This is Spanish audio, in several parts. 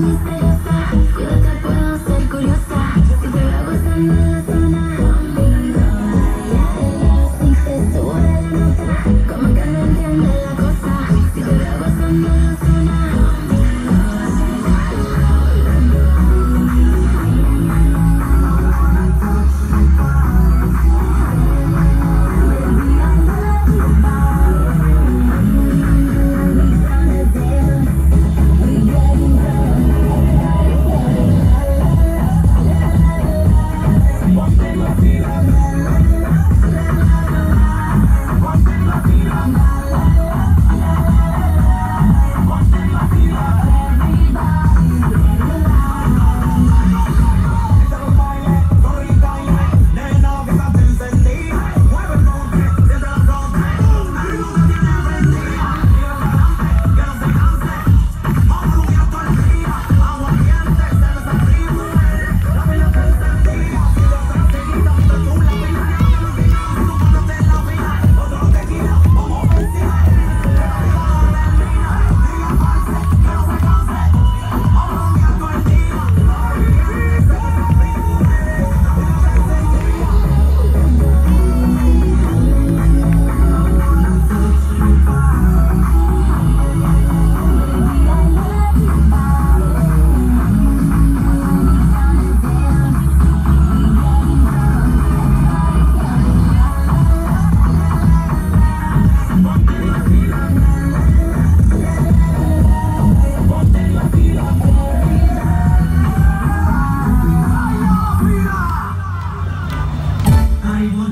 Thank you.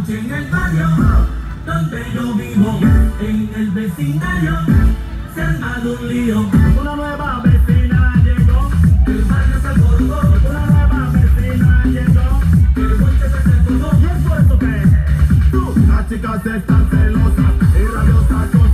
en el barrio donde yo vivo, en el vecindario, se ha armado un lío. Una nueva vecina llegó, el barrio se acordó. Una nueva vecina llegó, el monte se acordó. ¿Y es por eso que tú, las chicas están celosas y rabiosas